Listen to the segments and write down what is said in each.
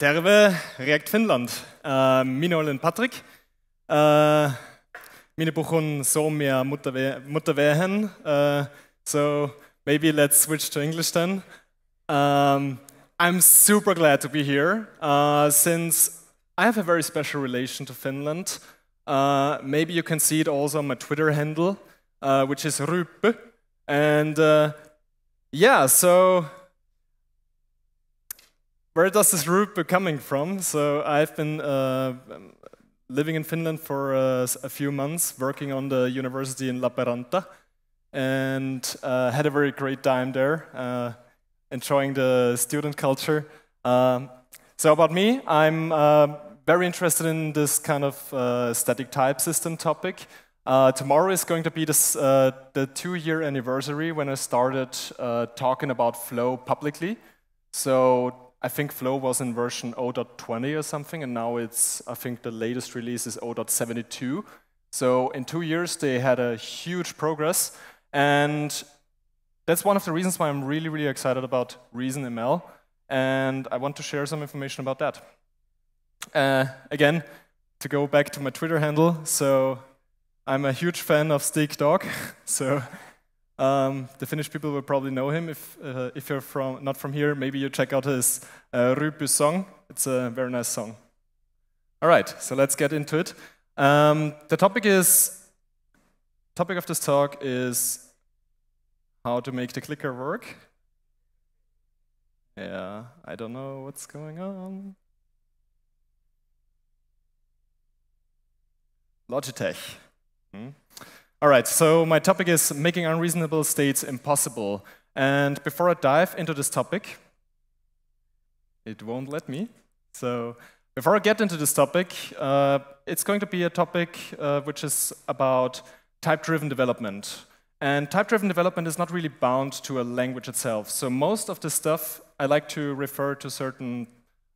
Terve, React Finland. Uh, minä olen Patrick. Uh, minä puhun suomea mutta vähän. Uh, so maybe let's switch to English then. Um, I'm super glad to be here uh, since I have a very special relation to Finland. Uh, maybe you can see it also on my Twitter handle, uh, which is Ryyppy. And uh, yeah, so where does this Ryyppy coming from? So I've been uh, living in Finland for uh, a few months, working on the university in Lappeenranta, and uh, had a very great time there, uh, enjoying the student culture. Um, so about me, I'm uh, very interested in this kind of uh, static type system topic. tomorrow is going to be this, the two-year anniversary when I started talking about Flow publicly. So I think Flow was in version 0.20 or something, and now it's, I think the latest release is 0.72. So in two years, they had a huge progress. And that's one of the reasons why I'm really, really excited about Reason ML. And I want to share some information about that. Uh, again, to go back to my Twitter handle, so I'm a huge fan of Steak Dog. so um, the Finnish people will probably know him. If, uh, if you're from, not from here, maybe you check out his uh, Ryyppy song. It's a very nice song. All right, so let's get into it. Um, the topic is, topic of this talk is how to make the clicker work. Yeah, I don't know what's going on. Logitech. Hmm? All right, so my topic is making unreasonable states impossible. And before I dive into this topic, it won't let me. So before I get into this topic, uh, it's going to be a topic uh, which is about type-driven development. And type-driven development is not really bound to a language itself. So most of the stuff, I like to refer to certain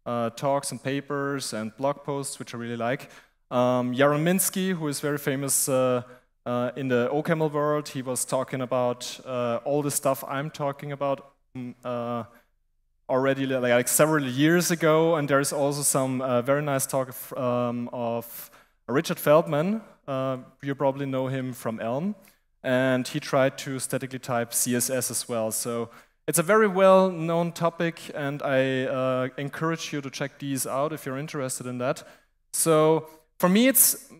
uh, talks and papers and blog posts, which I really like. Um, Minsky, who is very famous uh, in the OCaml world, he was talking about uh, all the stuff I'm talking about mm, uh, already like, like, several years ago, and there's also some uh, very nice talk of, um, of Richard Feldman. Uh, you probably know him from Elm, and he tried to statically type CSS as well. So it's a very well-known topic, and I uh, encourage you to check these out if you're interested in that. So for me, it's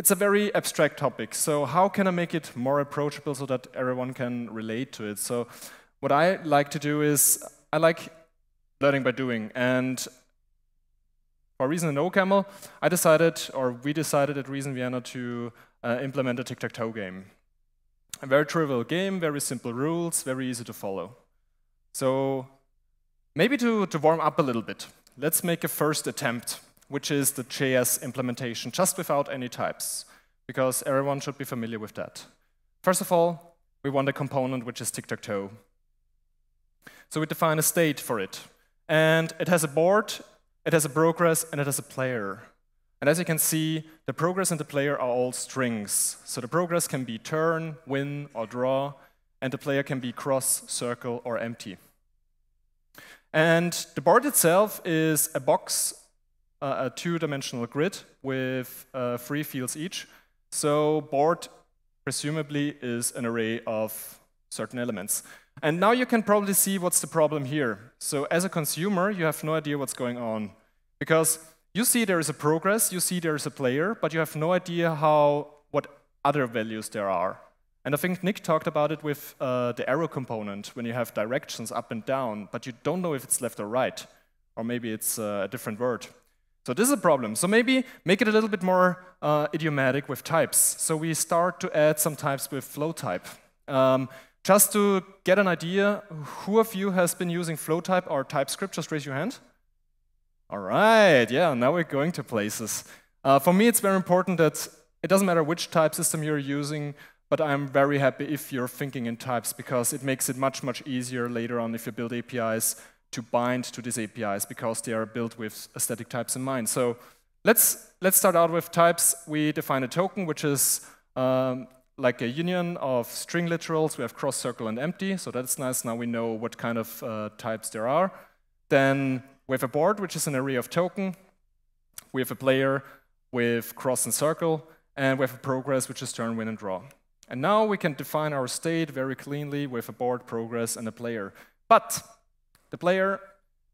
it's a very abstract topic. So how can I make it more approachable so that everyone can relate to it? So what I like to do is I like learning by doing. And for Reason and OCaml, I decided, or we decided at Reason Vienna to uh, implement a tic-tac-toe game. A very trivial game, very simple rules, very easy to follow. So maybe to, to warm up a little bit, let's make a first attempt which is the JS implementation, just without any types, because everyone should be familiar with that. First of all, we want a component which is tic-tac-toe. So we define a state for it. And it has a board, it has a progress, and it has a player. And as you can see, the progress and the player are all strings. So the progress can be turn, win, or draw, and the player can be cross, circle, or empty. And the board itself is a box uh, a two-dimensional grid with uh, three fields each. So board presumably is an array of certain elements. And now you can probably see what's the problem here. So as a consumer, you have no idea what's going on. Because you see there is a progress, you see there is a player, but you have no idea how what other values there are. And I think Nick talked about it with uh, the arrow component, when you have directions up and down, but you don't know if it's left or right, or maybe it's uh, a different word. So this is a problem. So maybe make it a little bit more uh, idiomatic with types. So we start to add some types with flow type. Um, just to get an idea, who of you has been using flow type or TypeScript? Just raise your hand. All right, yeah, now we're going to places. Uh, for me, it's very important that it doesn't matter which type system you're using, but I'm very happy if you're thinking in types because it makes it much, much easier later on if you build APIs to bind to these APIs because they are built with static types in mind. So let's, let's start out with types. We define a token, which is um, like a union of string literals. We have cross, circle, and empty, so that's nice. Now we know what kind of uh, types there are. Then We have a board, which is an array of token. We have a player with cross and circle, and we have a progress, which is turn, win, and draw. And now we can define our state very cleanly with a board, progress, and a player. But the player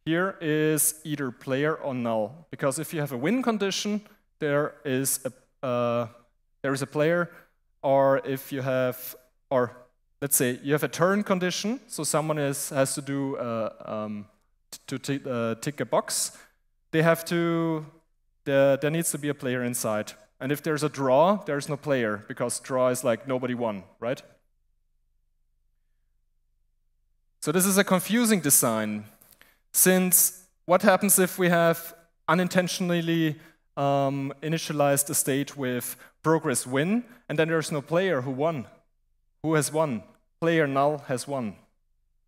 here is either player or null, because if you have a win condition, there is a, uh, there is a player, or if you have, or let's say you have a turn condition, so someone is, has to do uh, um, to uh, tick a box, they have to, there, there needs to be a player inside. And if there's a draw, there's no player, because draw is like nobody won, right? So this is a confusing design, since what happens if we have unintentionally um, initialized a state with progress win, and then there's no player who won? Who has won? Player null has won.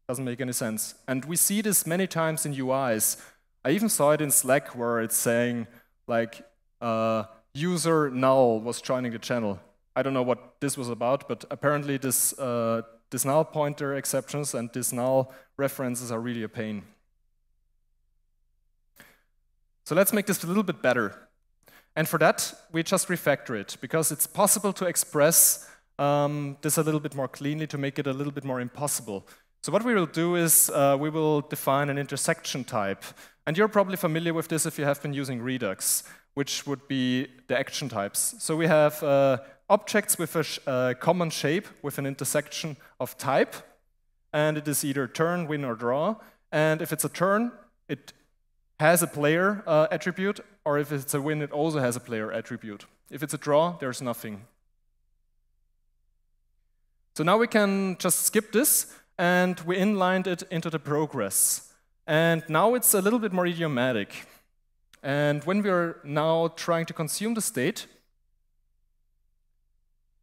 Doesn't make any sense. And we see this many times in UIs. I even saw it in Slack where it's saying, like, uh, user null was joining the channel. I don't know what this was about, but apparently this, uh, this null pointer exceptions and this null references are really a pain. So let's make this a little bit better. And for that, we just refactor it, because it's possible to express um, this a little bit more cleanly to make it a little bit more impossible. So what we will do is uh, we will define an intersection type. And you're probably familiar with this if you have been using Redux which would be the action types. So we have uh, objects with a uh, common shape with an intersection of type, and it is either turn, win, or draw. And if it's a turn, it has a player uh, attribute, or if it's a win, it also has a player attribute. If it's a draw, there's nothing. So now we can just skip this, and we inlined it into the progress. And now it's a little bit more idiomatic. And when we're now trying to consume the state,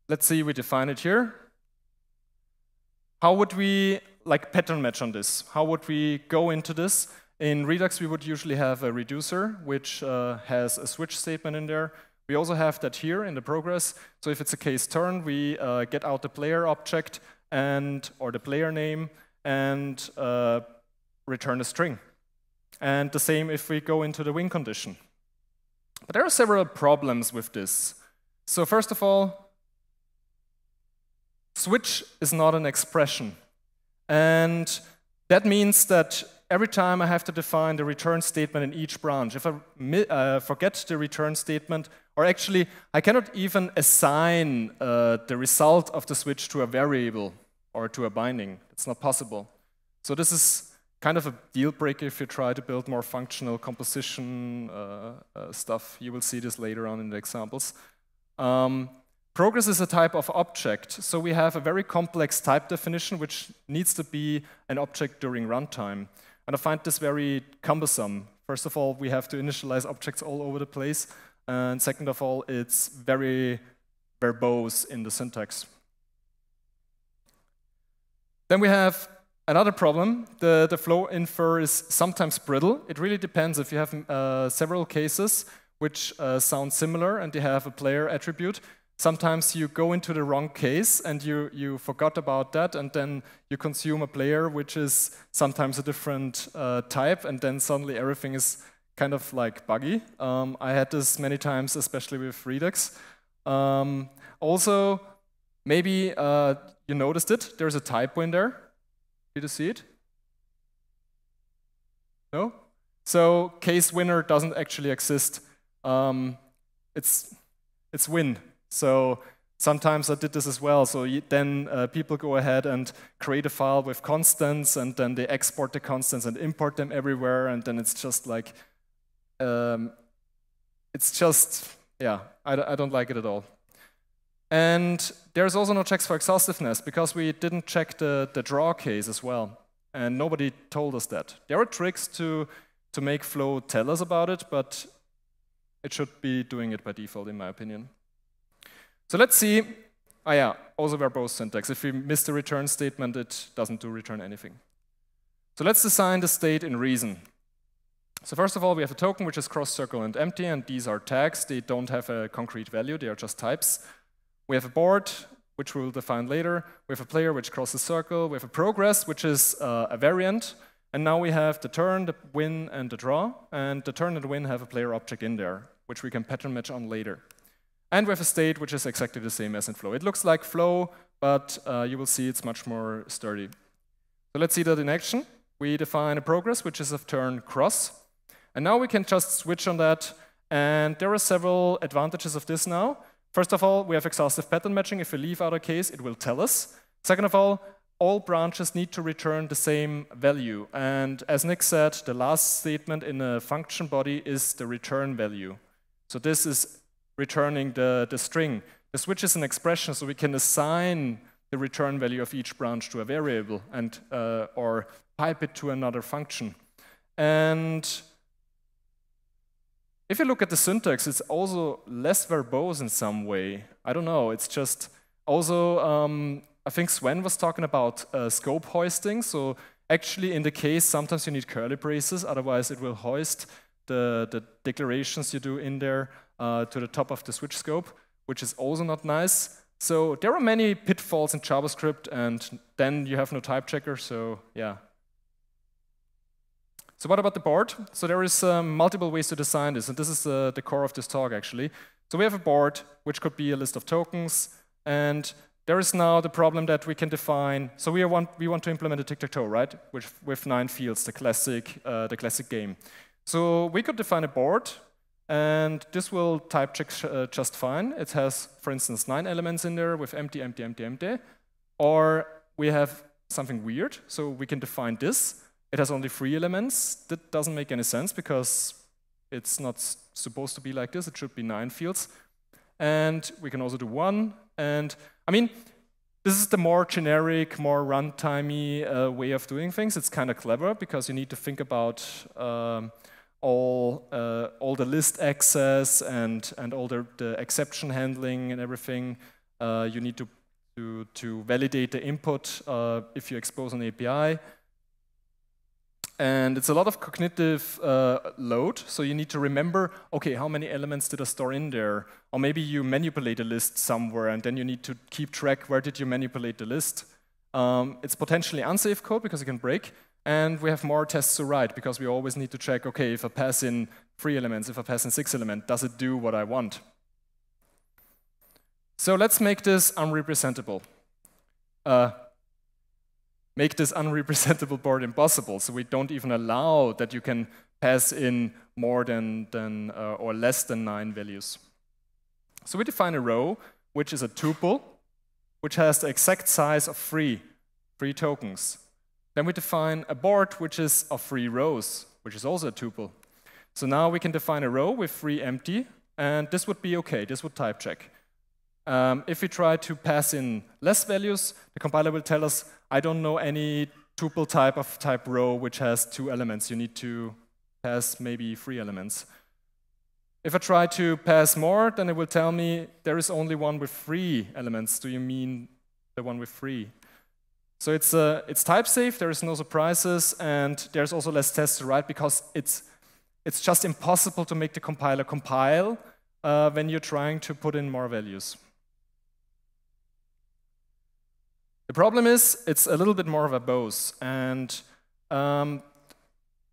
let's see, we define it here. How would we like pattern match on this? How would we go into this? In Redux, we would usually have a reducer, which uh, has a switch statement in there. We also have that here in the progress. So if it's a case turn, we uh, get out the player object and or the player name and uh, return a string. And the same if we go into the win condition. But there are several problems with this. So first of all, switch is not an expression. And that means that every time I have to define the return statement in each branch, if I uh, forget the return statement, or actually I cannot even assign uh, the result of the switch to a variable or to a binding. It's not possible. So this is kind of a deal breaker if you try to build more functional composition uh, uh, stuff. You will see this later on in the examples. Um, progress is a type of object, so we have a very complex type definition which needs to be an object during runtime. And I find this very cumbersome. First of all, we have to initialize objects all over the place, and second of all, it's very verbose in the syntax. Then we have Another problem, the, the flow infer is sometimes brittle. It really depends if you have uh, several cases which uh, sound similar and they have a player attribute. Sometimes you go into the wrong case and you, you forgot about that and then you consume a player which is sometimes a different uh, type and then suddenly everything is kind of like buggy. Um, I had this many times, especially with Redux. Um, also, maybe uh, you noticed it, there's a typo in there. Did you see it? No? So case winner doesn't actually exist. Um, it's, it's win. So sometimes I did this as well. So then uh, people go ahead and create a file with constants, and then they export the constants and import them everywhere, and then it's just like, um, it's just, yeah, I, I don't like it at all. And there's also no checks for exhaustiveness because we didn't check the, the draw case as well. And nobody told us that. There are tricks to, to make Flow tell us about it, but it should be doing it by default, in my opinion. So let's see. oh yeah, also verbose syntax. If we miss the return statement, it doesn't do return anything. So let's design the state in Reason. So first of all, we have a token which is cross, circle, and empty, and these are tags. They don't have a concrete value. They are just types. We have a board, which we will define later. We have a player which crosses circle. We have a progress, which is uh, a variant. And now we have the turn, the win, and the draw. And the turn and the win have a player object in there, which we can pattern match on later. And we have a state which is exactly the same as in flow. It looks like flow, but uh, you will see it's much more sturdy. So let's see that in action. We define a progress, which is of turn cross. And now we can just switch on that. And there are several advantages of this now. First of all, we have exhaustive pattern matching. If we leave out a case, it will tell us. Second of all, all branches need to return the same value. And as Nick said, the last statement in a function body is the return value. So this is returning the, the string. The switch is an expression, so we can assign the return value of each branch to a variable and uh, or pipe it to another function. And if you look at the syntax, it's also less verbose in some way. I don't know, it's just also, um, I think Sven was talking about uh, scope hoisting. So actually in the case, sometimes you need curly braces, otherwise it will hoist the, the declarations you do in there uh, to the top of the switch scope, which is also not nice. So there are many pitfalls in JavaScript, and then you have no type checker, so yeah, so what about the board? So there is um, multiple ways to design this, and this is uh, the core of this talk, actually. So we have a board, which could be a list of tokens, and there is now the problem that we can define. So we want we want to implement a tic-tac-toe, right? With with nine fields, the classic uh, the classic game. So we could define a board, and this will type check uh, just fine. It has, for instance, nine elements in there with empty, empty, empty, empty. Or we have something weird, so we can define this, it has only three elements. That doesn't make any sense because it's not supposed to be like this. It should be nine fields. And we can also do one. And I mean, this is the more generic, more runtimey uh, way of doing things. It's kind of clever because you need to think about um, all, uh, all the list access and, and all the, the exception handling and everything. Uh, you need to, to, to validate the input uh, if you expose an API. And it's a lot of cognitive uh, load, so you need to remember, okay, how many elements did I store in there? Or maybe you manipulate a list somewhere, and then you need to keep track where did you manipulate the list. Um, it's potentially unsafe code because it can break, and we have more tests to write because we always need to check, okay, if I pass in three elements, if I pass in six elements, does it do what I want? So let's make this unrepresentable. Uh, make this unrepresentable board impossible. So we don't even allow that you can pass in more than, than uh, or less than nine values. So we define a row, which is a tuple, which has the exact size of three, three tokens. Then we define a board, which is of three rows, which is also a tuple. So now we can define a row with three empty, and this would be OK. This would type check. Um, if we try to pass in less values, the compiler will tell us, I don't know any tuple type of type row which has two elements. You need to pass maybe three elements. If I try to pass more, then it will tell me there is only one with three elements. Do you mean the one with three? So it's, uh, it's type safe, there is no surprises, and there's also less tests to write because it's, it's just impossible to make the compiler compile uh, when you're trying to put in more values. The problem is it's a little bit more verbose, and um,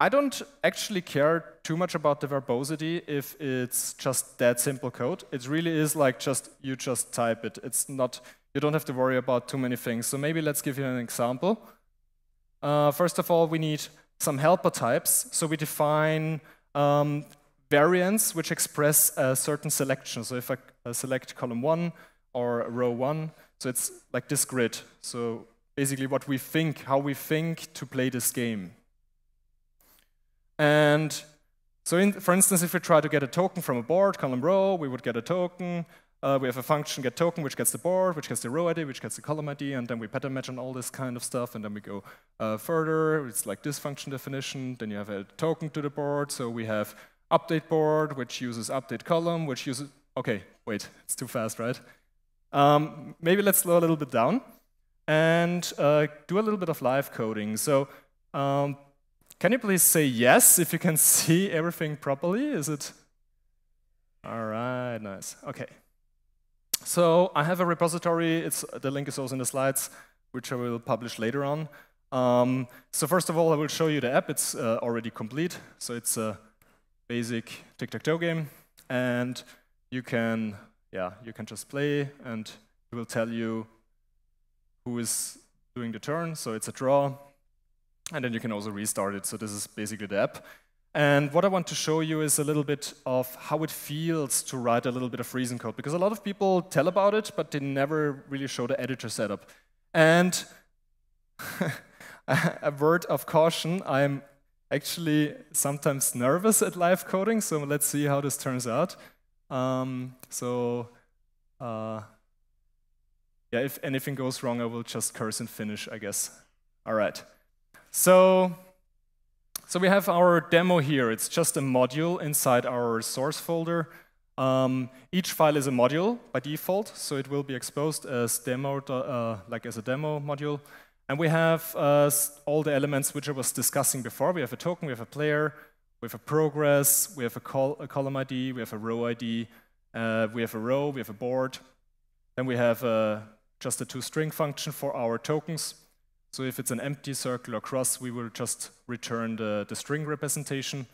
I don't actually care too much about the verbosity if it's just that simple code. It really is like just you just type it. It's not you don't have to worry about too many things. So maybe let's give you an example. Uh, first of all, we need some helper types. So we define um, variants which express a certain selection. So if I select column one or row one, so it's like this grid. So basically what we think, how we think to play this game. And so in, for instance, if we try to get a token from a board, column row, we would get a token. Uh, we have a function get token, which gets the board, which gets the row ID, which gets the column ID, and then we pattern match on all this kind of stuff, and then we go uh, further. It's like this function definition. Then you have a token to the board. So we have update board, which uses update column, which uses, okay, wait, it's too fast, right? Um, maybe let's slow a little bit down and uh, do a little bit of live coding. So um, can you please say yes if you can see everything properly? Is it? All right, nice. Okay. So I have a repository. It's, the link is also in the slides, which I will publish later on. Um, so first of all, I will show you the app. It's uh, already complete. So it's a basic tic-tac-toe game, and you can, yeah, you can just play, and it will tell you who is doing the turn. So it's a draw, and then you can also restart it. So this is basically the app. And what I want to show you is a little bit of how it feels to write a little bit of reason code, because a lot of people tell about it, but they never really show the editor setup. And a word of caution, I'm actually sometimes nervous at live coding, so let's see how this turns out. Um, so, uh, yeah, if anything goes wrong, I will just curse and finish, I guess. All right. So so we have our demo here. It's just a module inside our source folder. Um, each file is a module by default, so it will be exposed as demo, uh, like as a demo module. And we have uh, all the elements which I was discussing before. We have a token, we have a player, we have a progress, we have a, col a column ID, we have a row ID, uh, we have a row, we have a board. Then we have uh, just a toString function for our tokens. So if it's an empty circle or cross, we will just return the, the string representation.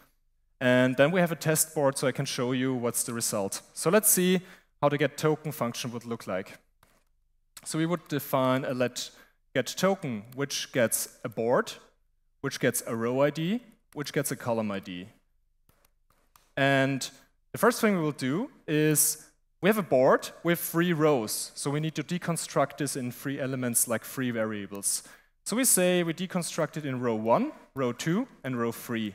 And then we have a test board so I can show you what's the result. So let's see how the get token function would look like. So we would define a let get token, which gets a board, which gets a row ID, which gets a column ID. And the first thing we will do is we have a board with three rows, so we need to deconstruct this in three elements like three variables. So we say we deconstruct it in row 1, row 2, and row 3.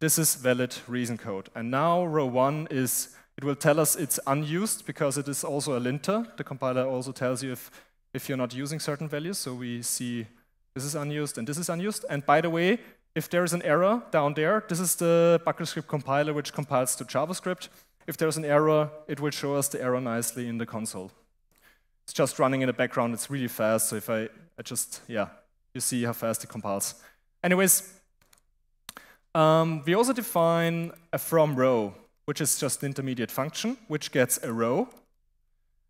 This is valid reason code. And now row 1 is, it will tell us it's unused because it is also a linter. The compiler also tells you if, if you're not using certain values. So we see this is unused and this is unused. And by the way, if there is an error down there, this is the BuckleScript compiler which compiles to JavaScript. If there's an error, it will show us the error nicely in the console. It's just running in the background. It's really fast. So if I I just, yeah, you see how fast it compiles. Anyways, um, we also define a from row, which is just an intermediate function, which gets a row.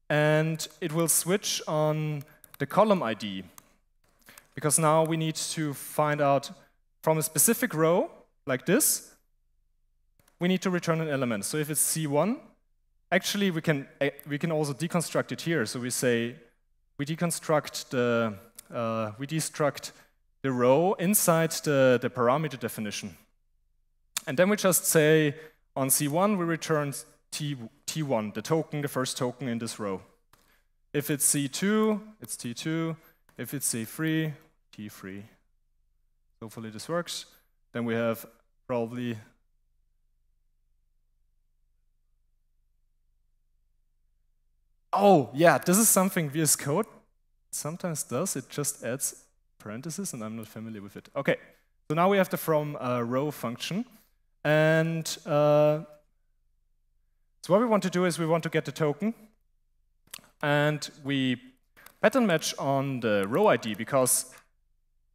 And it will switch on the column ID. Because now we need to find out from a specific row, like this, we need to return an element. So if it's C1, actually we can, we can also deconstruct it here. So we say, we deconstruct the uh, we destruct the row inside the, the parameter definition. And then we just say on C1 we return T, T1, the token, the first token in this row. If it's C2, it's T2. If it's C3, T3. Hopefully this works. Then we have probably Oh, yeah, this is something VS Code sometimes does. It just adds parentheses, and I'm not familiar with it. OK, so now we have the from uh, row function. And uh, so what we want to do is we want to get the token. And we pattern match on the row ID, because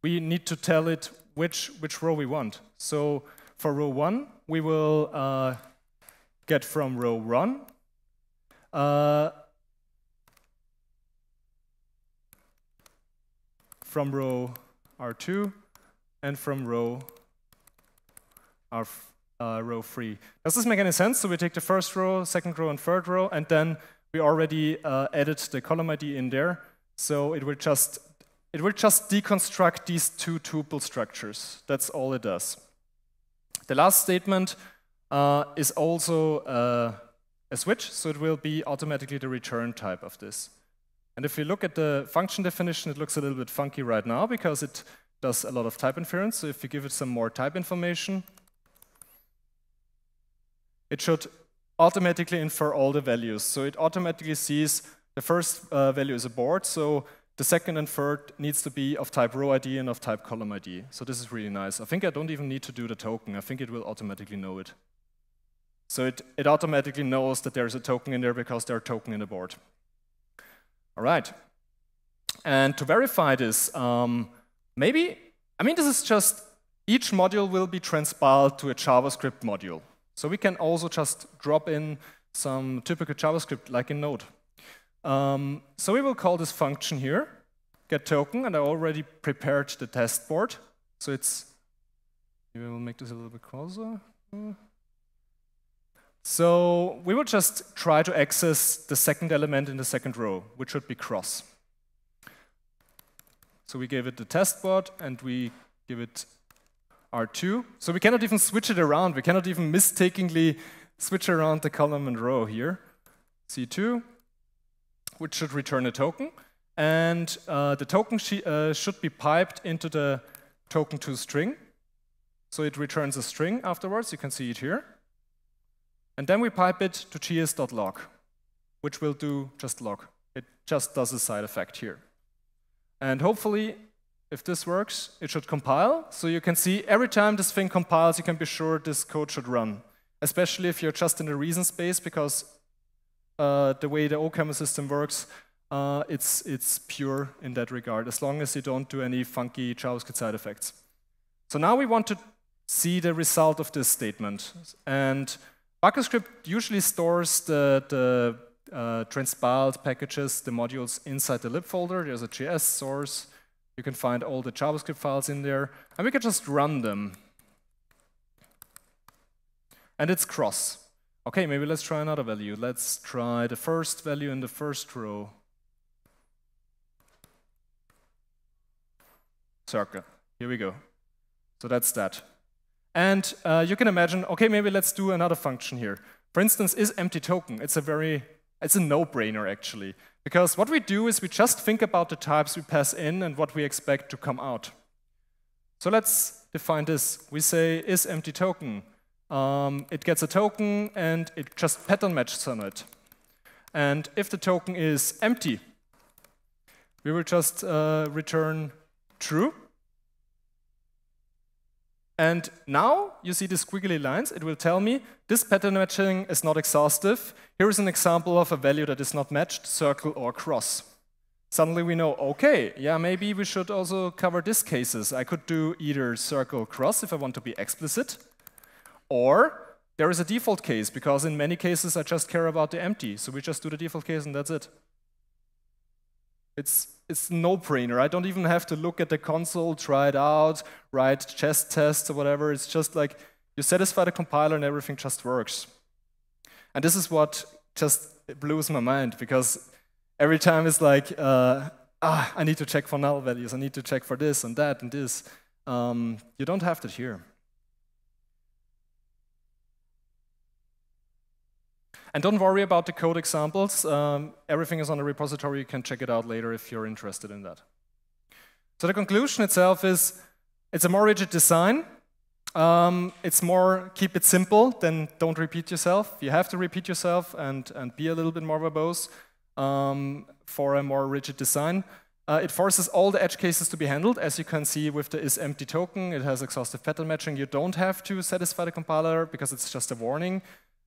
we need to tell it which, which row we want. So for row 1, we will uh, get from row 1 from row R2 and from row R, uh, row 3. Does this make any sense? So we take the first row, second row, and third row, and then we already uh, added the column ID in there. So it will just it will just deconstruct these two tuple structures. That's all it does. The last statement uh, is also uh, a switch, so it will be automatically the return type of this. And if we look at the function definition, it looks a little bit funky right now because it does a lot of type inference. So if you give it some more type information, it should automatically infer all the values. So it automatically sees the first uh, value is a board, so the second and third needs to be of type row ID and of type column ID. So this is really nice. I think I don't even need to do the token. I think it will automatically know it. So it, it automatically knows that there's a token in there because there are token in the board. All right. And to verify this, um, maybe, I mean, this is just, each module will be transpiled to a JavaScript module. So we can also just drop in some typical JavaScript like in Node. Um, so we will call this function here, get token, and I already prepared the test board. So it's, maybe we'll make this a little bit closer. So we will just try to access the second element in the second row, which should be cross. So we gave it the test board, and we give it R2. So we cannot even switch it around. We cannot even mistakenly switch around the column and row here. C2, which should return a token. And uh, the token sh uh, should be piped into the token to string. So it returns a string afterwards. You can see it here. And then we pipe it to Js.log, which will do just log. It just does a side effect here. And hopefully if this works, it should compile. So you can see every time this thing compiles, you can be sure this code should run, especially if you're just in the reason space, because uh, the way the OCaml system works, uh, it's, it's pure in that regard, as long as you don't do any funky JavaScript side effects. So now we want to see the result of this statement. And BuckleScript usually stores the, the uh, transpiled packages, the modules inside the lib folder. There's a JS source, you can find all the JavaScript files in there, and we can just run them. And it's cross. Okay, maybe let's try another value. Let's try the first value in the first row. Circle. Here we go. So that's that. And uh, you can imagine, okay, maybe let's do another function here. For instance, is empty token. It's a very, it's a no-brainer actually. Because what we do is we just think about the types we pass in and what we expect to come out. So let's define this. We say is empty token. Um, it gets a token and it just pattern matches on it. And if the token is empty, we will just uh, return true. And now you see the squiggly lines. It will tell me this pattern matching is not exhaustive. Here is an example of a value that is not matched, circle or cross. Suddenly we know, okay, yeah, maybe we should also cover these cases. I could do either circle cross if I want to be explicit, or there is a default case, because in many cases I just care about the empty. So we just do the default case and that's it. It's, it's no-brainer. I don't even have to look at the console, try it out, write Jest tests or whatever. It's just like you satisfy the compiler and everything just works. And this is what just blows my mind because every time it's like, uh, ah, I need to check for null values, I need to check for this and that and this. Um, you don't have that here. And don't worry about the code examples. Um, everything is on the repository. You can check it out later if you're interested in that. So the conclusion itself is it's a more rigid design. Um, it's more keep it simple than don't repeat yourself. You have to repeat yourself and, and be a little bit more verbose um, for a more rigid design. Uh, it forces all the edge cases to be handled. As you can see with the is empty token, it has exhaustive pattern matching. You don't have to satisfy the compiler because it's just a warning.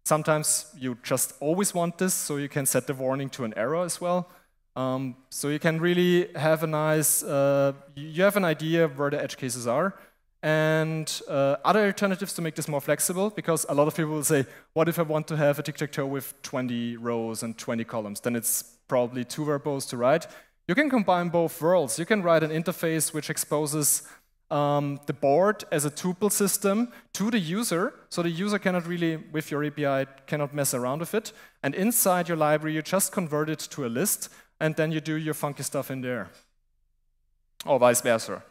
Sometimes you just always want this, so you can set the warning to an error as well. Um, so you can really have a nice, uh, you have an idea where the edge cases are. And uh, other alternatives to make this more flexible, because a lot of people will say, what if I want to have a tic-tac-toe with 20 rows and 20 columns? Then it's probably too verbose to write. You can combine both worlds. You can write an interface which exposes um, the board as a tuple system to the user, so the user cannot really, with your API, cannot mess around with it. And inside your library, you just convert it to a list, and then you do your funky stuff in there, or vice versa.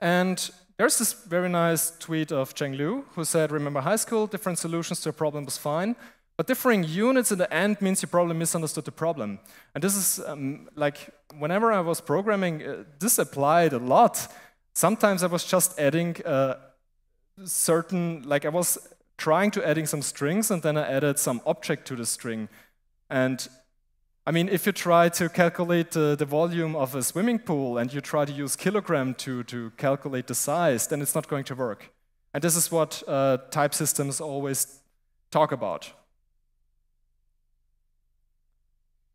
And there's this very nice tweet of Cheng Lou, who said, remember high school, different solutions to a problem was fine, but differing units in the end means you probably misunderstood the problem. And this is um, like, whenever I was programming, uh, this applied a lot. Sometimes I was just adding uh, certain, like I was trying to adding some strings and then I added some object to the string. And I mean, if you try to calculate uh, the volume of a swimming pool and you try to use kilogram to, to calculate the size, then it's not going to work. And this is what uh, type systems always talk about.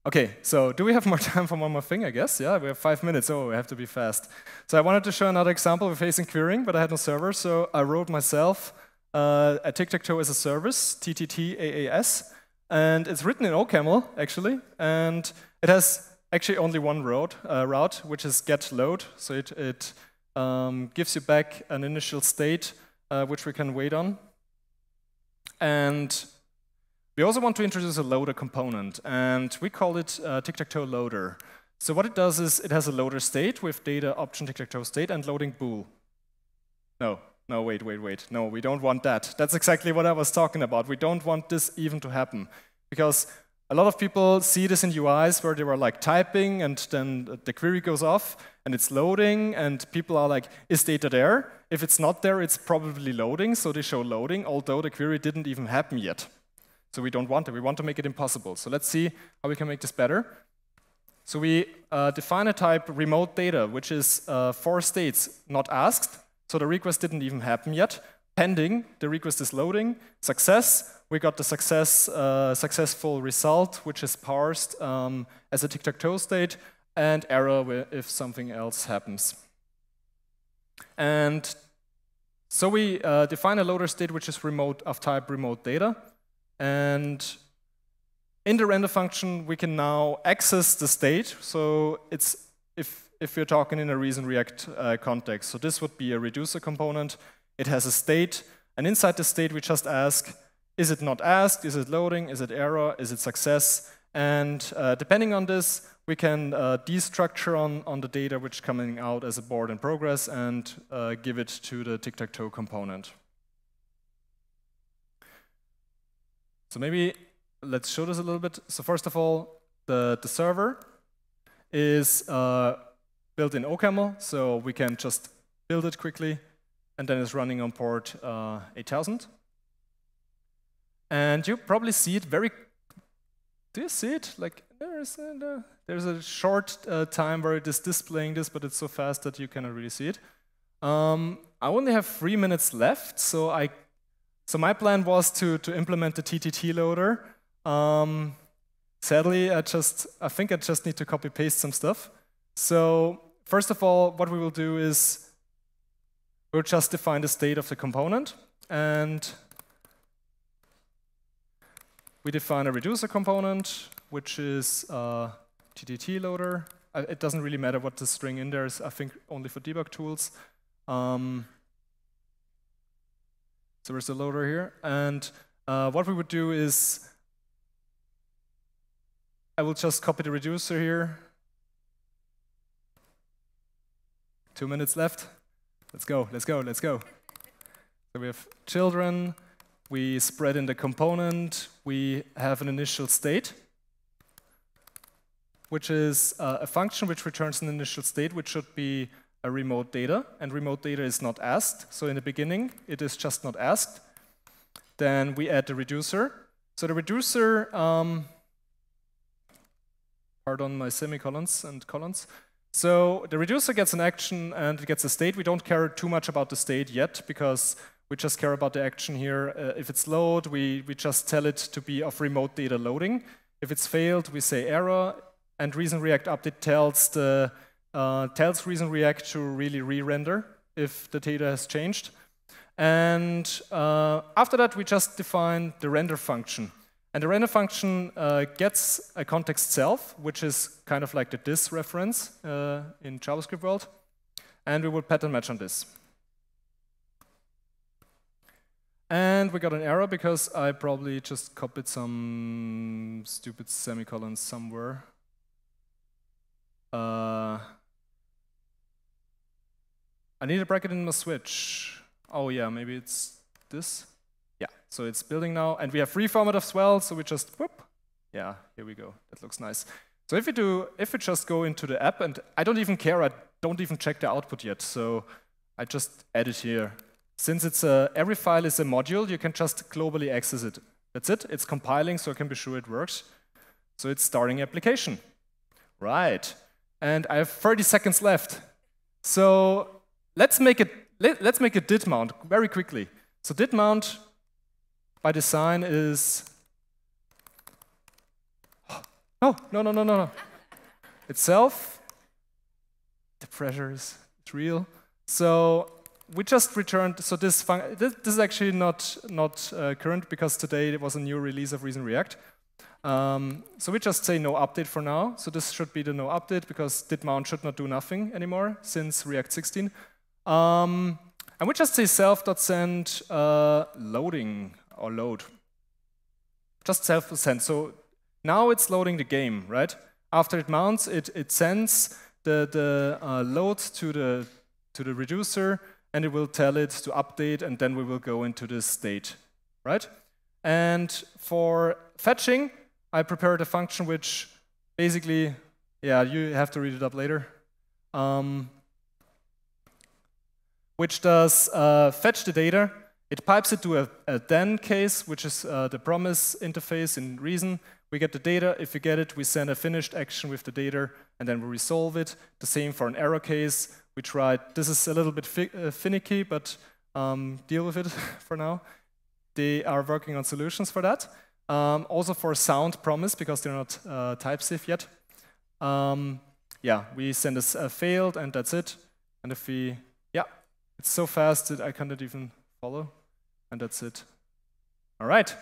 Okay, so do we have more time for one more thing, I guess? Yeah, we have five minutes. Oh, we have to be fast. So I wanted to show another example of async querying, but I had no server, so I wrote myself uh, a tic-tac-toe as a service, TTT AAS, and it's written in OCaml, actually, and it has actually only one route, uh, route which is get load. So it, it um, gives you back an initial state uh, which we can wait on. And we also want to introduce a loader component, and we call it uh, tic-tac-toe loader. So what it does is it has a loader state with data option tic-tac-toe state and loading bool. No, no, wait, wait, wait. No, we don't want that. That's exactly what I was talking about. We don't want this even to happen. Because a lot of people see this in UIs where they were like typing and then the query goes off and it's loading and people are like, is data there? If it's not there, it's probably loading, so they show loading, although the query didn't even happen yet. So we don't want it. We want to make it impossible. So let's see how we can make this better. So we uh, define a type remote data, which is uh, four states not asked. So the request didn't even happen yet. Pending, the request is loading. Success, we got the success, uh, successful result, which is parsed um, as a tic-tac-toe state, and error if something else happens. And so we uh, define a loader state which is remote of type remote data. And in the render function, we can now access the state. So it's if, if we're talking in a reason React uh, context. So this would be a reducer component. It has a state. And inside the state, we just ask, is it not asked? Is it loading? Is it error? Is it success? And uh, depending on this, we can uh, destructure on, on the data which coming out as a board in progress and uh, give it to the tic-tac-toe component. So maybe let's show this a little bit. So first of all, the, the server is uh, built in OCaml, so we can just build it quickly, and then it's running on port uh, 8000. And you probably see it very, do you see it? Like there's a, there's a short uh, time where it is displaying this, but it's so fast that you cannot really see it. Um, I only have three minutes left, so I so my plan was to, to implement the TTT loader. Um, sadly, I just I think I just need to copy paste some stuff. So first of all, what we will do is we'll just define the state of the component, and we define a reducer component, which is a TTT loader. It doesn't really matter what the string in there is, I think only for debug tools. Um, so there's a loader here. And uh, what we would do is I will just copy the reducer here. Two minutes left. Let's go, let's go, let's go. So we have children, we spread in the component, we have an initial state, which is uh, a function which returns an initial state, which should be a remote data, and remote data is not asked. So in the beginning, it is just not asked. Then we add the reducer. So the reducer, um, pardon my semicolons and colons. So the reducer gets an action and it gets a state. We don't care too much about the state yet because we just care about the action here. Uh, if it's load, we, we just tell it to be of remote data loading. If it's failed, we say error. And reason react update tells the uh, tells reason react to really re-render if the data has changed. And uh, after that, we just define the render function. And the render function uh, gets a context self, which is kind of like the this reference uh, in JavaScript world. And we will pattern match on this. And we got an error because I probably just copied some stupid semicolon somewhere. Uh, I need a bracket in my switch. Oh yeah, maybe it's this. Yeah, so it's building now, and we have reformat as well, so we just, whoop. Yeah, here we go, that looks nice. So if we do, if we just go into the app, and I don't even care, I don't even check the output yet, so I just add it here. Since it's a, every file is a module, you can just globally access it. That's it, it's compiling, so I can be sure it works. So it's starting application. Right, and I have 30 seconds left. So let's make it let, us make a did mount very quickly. So did mount by design is no no no no no no itself. The pressure is real. So we just returned. So this this, this is actually not not uh, current because today it was a new release of Reason React. Um, so we just say no update for now. So this should be the no update because did mount should not do nothing anymore since React 16. Um, and we just say self.send uh, loading or load. Just self-send. So now it's loading the game, right? After it mounts, it, it sends the, the uh, load to the, to the reducer, and it will tell it to update, and then we will go into this state, right? And for fetching, I prepared a function which basically, yeah, you have to read it up later, um, which does uh, fetch the data. It pipes it to a, a then case, which is uh, the promise interface in Reason. We get the data. If we get it, we send a finished action with the data, and then we resolve it. The same for an error case. We tried, this is a little bit fi uh, finicky, but um, deal with it for now. They are working on solutions for that. Um, also for sound promise, because they're not uh, type safe yet. Um, yeah, we send a, a failed, and that's it. And if we, it's so fast that I cannot even follow. And that's it. All right.